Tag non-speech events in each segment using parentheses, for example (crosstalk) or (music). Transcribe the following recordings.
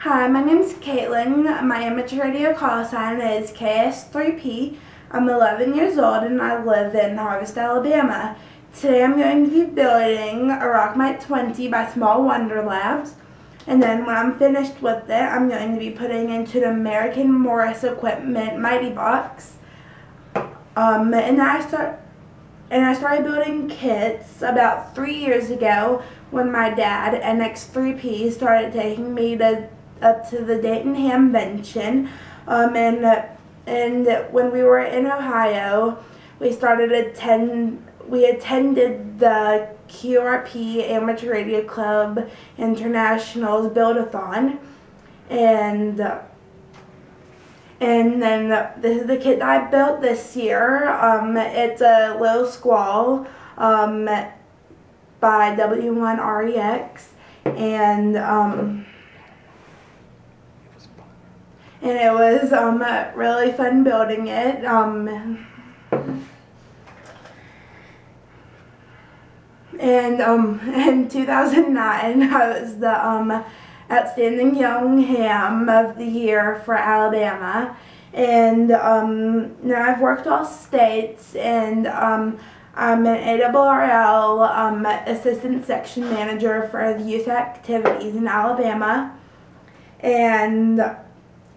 Hi, my name is Kaitlyn. My amateur radio call sign is KS3P. I'm 11 years old and I live in Harvest, Alabama. Today I'm going to be building a Rockmite 20 by Small Wonder Labs. And then when I'm finished with it, I'm going to be putting into the American Morse Equipment Mity Box. Um, and I start and I started building kits about three years ago when my dad, NX3P, started taking me to up to the Dayton Hamvention. Um, and, and when we were in Ohio, we started attend, we attended the QRP Amateur Radio Club International's Build-a-thon. And and then this is the kit I built this year. Um, it's a Little Squall um, by W1REX. And um, and it was um, really fun building it. Um, and um, (laughs) in 2009, I was the um, Outstanding Young Ham of the Year for Alabama. And um, now I've worked all states, and um, I'm an ARRL um, Assistant Section Manager for the Youth Activities in Alabama. And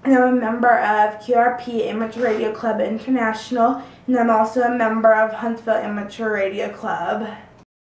and I'm a member of QRP Amateur Radio Club International, and I'm also a member of Huntsville Amateur Radio Club.